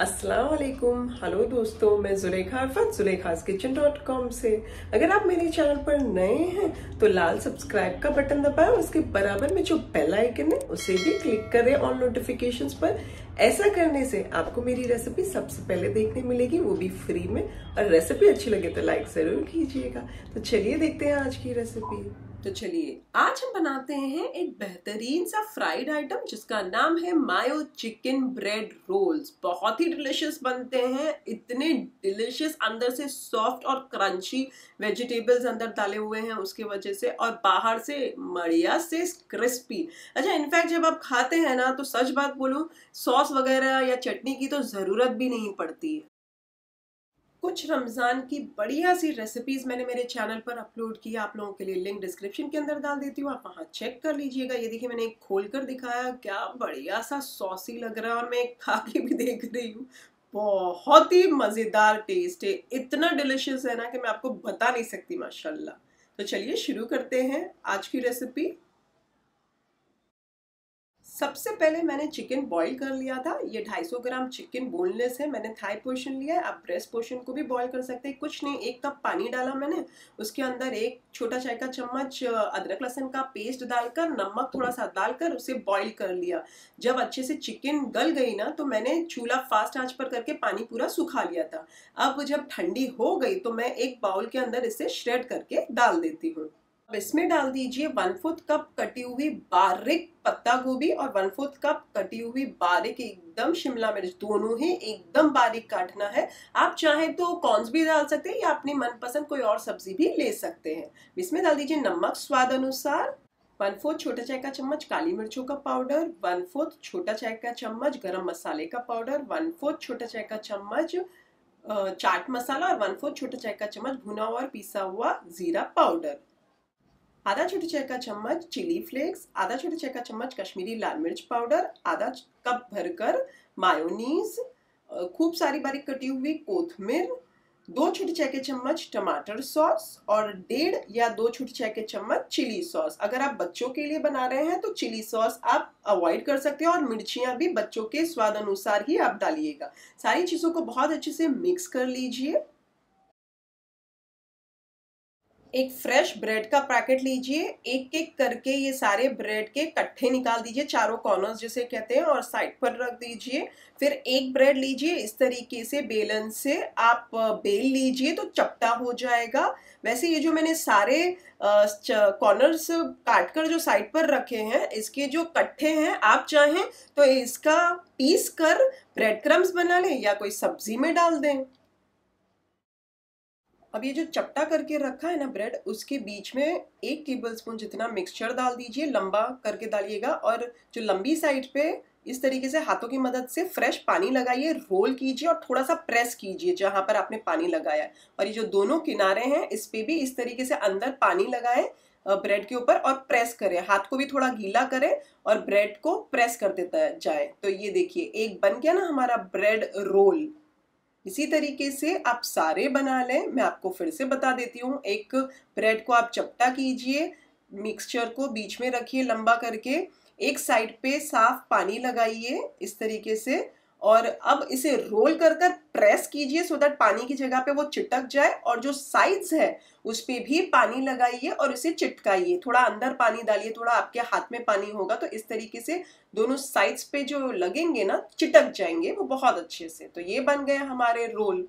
अस्सलाम वालेकुम हेलो दोस्तों, मैं Zulekha Arafat Zulekha's kitchen dot com से। अगर आप मेरे चैनल पर नए हैं तो लाल सब्सक्राइब का बटन दबाएँ उसके बराबर में जो बेल आइकन है, उसे भी क्लिक करें ऑन नोटिफिकेशंस पर। ऐसा करने से आपको मेरी रेसिपी सबसे पहले देखने मिलेगी, वो भी फ्री में। और रेसिपी अच्छी लगे तो लाइक ज़रूर कीजिएगा। तो चलिए देखते हैं आज की रेसिपी तो चलिए, आज हम बनाते हैं एक बेहतरीन सा फ्राइड आइटम जिसका नाम है मायो चिकन ब्रेड रोल्स बहुत ही डिलिशियस बनते हैं। इतने डिलिशियस अंदर से सॉफ्ट और क्रंची वेजिटेबल्स अंदर डाले हुए हैं उसके वजह से और बाहर से मड़िया से क्रिस्पी अच्छा इनफैक्ट जब आप खाते हैं ना तो सच बात बोलूँ सॉस वगैरह या चटनी की तो ज़रूरत भी नहीं पड़ती। कुछ रमज़ान की बढ़िया सी रेसिपीज़ मैंने मेरे चैनल पर अपलोड की आप लोगों के लिए लिंक डिस्क्रिप्शन के अंदर डाल देती हूँ। आप वहाँ चेक कर लीजिएगा। ये देखिए, मैंने खोल कर दिखाया। क्या बढ़िया सा सॉसी लग रहा है और मैं खा के भी देख रही हूँ। बहुत ही मज़ेदार टेस्ट है। इतना डिलिशियस है ना कि मैं आपको बता नहीं सकती, माशाल्लाह। तो चलिए शुरू करते हैं आज की रेसिपी सबसे पहले मैंने चिकन बॉईल कर लिया था। ये 250 ग्राम चिकन बोनलेस है। मैंने थाई पोर्शन लिया है। आप ब्रेस्ट पोर्शन को भी बॉईल कर सकते हैं। कुछ नहीं, एक कप पानी डाला मैंने। उसके अंदर एक छोटा चाय का चम्मच, अदरक लहसन का पेस्ट डालकर, नमक थोड़ा सा डालकर उसे बॉईल कर लिया। जब अच्छे से चिकन गल गई ना तो मैंने चूल्हा फास्ट आँच पर करके पानी पूरा सुखा लिया था। अब जब ठंडी हो गई तो मैं एक बाउल के अंदर इसे श्रेड करके डाल देती हूँ। अब इसमें डाल दीजिए वन फोर्थ कप कटी हुई बारीक पत्ता गोभी और वन फोर्थ कप कटी हुई बारीक एकदम शिमला मिर्च, दोनों ही एकदम बारीक काटना है। आप चाहें तो कॉर्न्स भी डाल सकते हैं या अपनी मनपसंद कोई और सब्ज़ी भी ले सकते हैं। इसमें डाल दीजिए नमक स्वाद अनुसार। वन फोर्थ छोटा चाय का चम्मच काली मिर्चों का पाउडर, वन फोर्थ छोटा चाय का चम्मच गरम मसाले का पाउडर, वन फोर्थ छोटा चाय का चम्मच चाट मसाला और वन फोर्थ छोटा चाय का चम्मच भुना हुआ और पीसा हुआ जीरा पाउडर। आधा छोटे चाय का चम्मच चिली फ्लेक्स आधा छोटे चाय का चम्मच कश्मीरी लाल मिर्च पाउडर आधा कप भरकर मायोनीज खूब सारी बारीक कटी हुई कोथमीर, दो छोटे चाय के चम्मच टमाटर सॉस और डेढ़ या दो छोटे चाय के चम्मच चिली सॉस अगर आप बच्चों के लिए बना रहे हैं तो चिली सॉस आप अवॉइड कर सकते हैं और मिर्चियाँ भी बच्चों के स्वाद अनुसार ही आप डालिएगा। सारी चीज़ों को बहुत अच्छे से मिक्स कर लीजिए। एक फ्रेश ब्रेड का पैकेट लीजिए एक एक करके ये सारे ब्रेड के कट्ठे निकाल दीजिए, चारों कॉर्नर्स जिसे कहते हैं, और साइड पर रख दीजिए। फिर एक ब्रेड लीजिए, इस तरीके से बेलन से आप बेल लीजिए तो चपटा हो जाएगा। वैसे ये जो मैंने सारे कॉर्नर्स काट कर जो साइड पर रखे हैं, इसके जो कट्ठे हैं, आप चाहें तो इसका पीस कर ब्रेड क्रम्स बना लें या कोई सब्ज़ी में डाल दें। अब ये जो चपटा करके रखा है ना ब्रेड उसके बीच में एक टेबल स्पून जितना मिक्सचर डाल दीजिए, लंबा करके डालिएगा और जो लंबी साइड पे इस तरीके से हाथों की मदद से फ्रेश पानी लगाइए रोल कीजिए और थोड़ा सा प्रेस कीजिए जहाँ पर आपने पानी लगाया है। और ये जो दोनों किनारे हैं, इस पर भी इस तरीके से अंदर पानी लगाए ब्रेड के ऊपर और प्रेस करें। हाथ को भी थोड़ा गीला करें और ब्रेड को प्रेस कर देता जाए। तो ये देखिए, एक बन गया ना हमारा ब्रेड रोल इसी तरीके से आप सारे बना लें। मैं आपको फिर से बता देती हूँ, एक ब्रेड को आप चपटा कीजिए, मिक्सचर को बीच में रखिए लंबा करके, एक साइड पे साफ़ पानी लगाइए इस तरीके से। और अब इसे रोल कर कर प्रेस कीजिए सो दैट पानी की जगह पे वो चिटक जाए और जो साइड्स है, उस पर भी पानी लगाइए और इसे चिटकाइए। थोड़ा अंदर पानी डालिए, थोड़ा आपके हाथ में पानी होगा तो इस तरीके से दोनों साइड्स पे जो लगेंगे ना, चिटक जाएँगे वो बहुत अच्छे से। तो ये बन गए हमारे रोल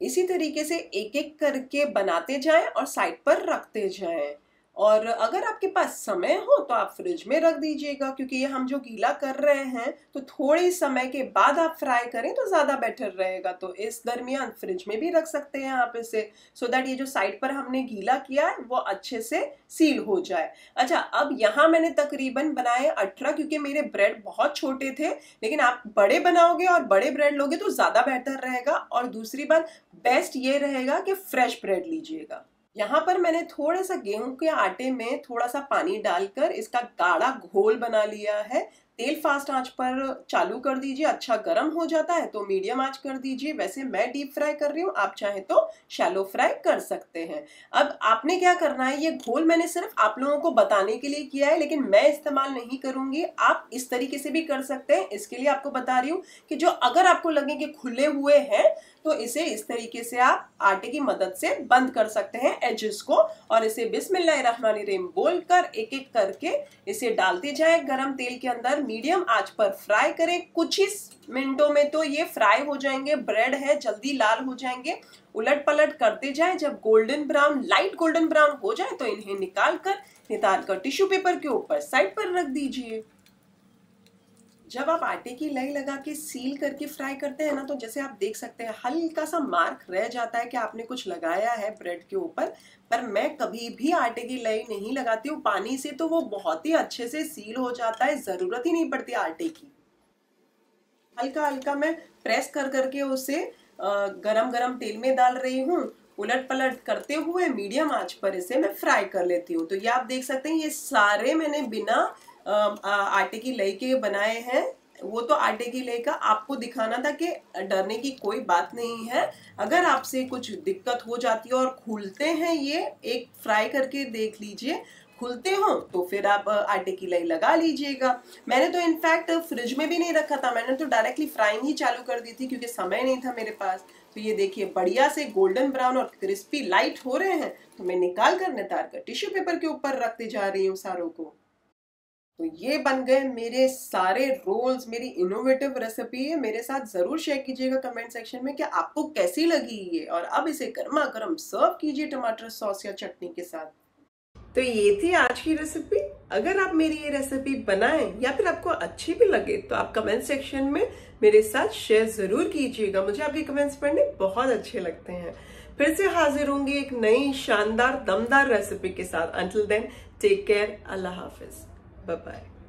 इसी तरीके से एक एक करके बनाते जाएँ और साइड पर रखते जाएँ। और अगर आपके पास समय हो तो आप फ्रिज में रख दीजिएगा, क्योंकि ये हम जो गीला कर रहे हैं तो थोड़े समय के बाद आप फ्राई करें तो ज़्यादा बेटर रहेगा। तो इस दरमियान फ्रिज में भी रख सकते हैं आप इसे सो so दैट ये जो साइड पर हमने गीला किया है, वो अच्छे से सील हो जाए। अच्छा अब यहाँ मैंने तकरीबन बनाए अठारह, क्योंकि मेरे ब्रेड बहुत छोटे थे, लेकिन आप बड़े बनाओगे और बड़े ब्रेड लोगे तो ज़्यादा बेहतर रहेगा। और दूसरी बात बेस्ट ये रहेगा कि फ्रेश ब्रेड लीजिएगा। यहाँ पर मैंने थोड़ा सा गेहूँ के आटे में थोड़ा सा पानी डालकर इसका गाढ़ा घोल बना लिया है। तेल फास्ट आँच पर चालू कर दीजिए अच्छा गर्म हो जाता है तो मीडियम आँच कर दीजिए। वैसे मैं डीप फ्राई कर रही हूँ, आप चाहे तो शैलो फ्राई कर सकते हैं। अब आपने क्या करना है, ये घोल मैंने सिर्फ़ आप लोगों को बताने के लिए किया है, लेकिन मैं इस्तेमाल नहीं करूँगी। आप इस तरीके से भी कर सकते हैं। इसके लिए आपको बता रही हूँ कि जो अगर आपको लगे कि खुले हुए हैं तो इसे इस तरीके से आप आटे की मदद से बंद कर सकते हैं एजेस को, और इसे बिस्मिल्लाहिर्रहमानिर्रहीम बोलकर एक एक करके इसे डालते जाए गरम तेल के अंदर। मीडियम आँच पर फ्राई करें। कुछ ही मिनटों में तो ये फ्राई हो जाएँगे ब्रेड है, जल्दी लाल हो जाएँगे। उलट पलट करते जाए। जब golden brown light golden brown हो जाए तो इन्हें निकाल कर नितार कर टिश्यू पेपर के ऊपर साइड पर रख दीजिए। जब आप आटे की लई लगा के सील करके फ्राई करते हैं ना तो जैसे आप देख सकते हैं, हल्का सा मार्क रह जाता है कि आपने कुछ लगाया है ब्रेड के ऊपर, पर मैं कभी भी आटे की लई नहीं लगाती हूँ। पानी से तो वो बहुत ही अच्छे से सील हो जाता है, ज़रूरत ही नहीं पड़ती आटे की। हल्का हल्का मैं प्रेस कर करके उसे गरम गरम तेल में डाल रही हूँ। उलट पलट करते हुए मीडियम आँच पर इसे मैं फ्राई कर लेती हूँ। तो ये आप देख सकते हैं, ये सारे मैंने बिना आटे की लई के बनाए हैं। वो तो आटे की लई का आपको दिखाना था कि डरने की कोई बात नहीं है। अगर आपसे कुछ दिक्कत हो जाती है और खुलते हैं ये, एक फ्राई करके देख लीजिए। खुलते हो तो फिर आप आटे की लई लगा लीजिएगा। मैंने तो इनफैक्ट फ्रिज में भी नहीं रखा था। मैंने तो डायरेक्टली फ्राइंग ही चालू कर दी थी क्योंकि समय नहीं था मेरे पास। तो ये देखिए, बढ़िया से गोल्डन ब्राउन और क्रिस्पी लाइट हो रहे हैं। तो मैं निकाल कर नितार कर टिश्यू पेपर के ऊपर रखते जा रही हूँ सारों को। तो ये बन गए मेरे सारे रोल्स, मेरी इनोवेटिव रेसिपी है। मेरे साथ ज़रूर शेयर कीजिएगा कमेंट सेक्शन में कि आपको कैसी लगी ये। और अब इसे गर्मा गर्म सर्व कीजिए टमाटर सॉस या चटनी के साथ। तो ये थी आज की रेसिपी अगर आप मेरी ये रेसिपी बनाएँ या फिर आपको अच्छी भी लगे तो आप कमेंट सेक्शन में मेरे साथ शेयर ज़रूर कीजिएगा। मुझे आपके कमेंट्स पढ़ने बहुत अच्छे लगते हैं। फिर से हाजिर होंगी एक नई शानदार, दमदार रेसिपी के साथ। अंटिल देन टेक केयर अल्लाह हाफिज। Bye-bye.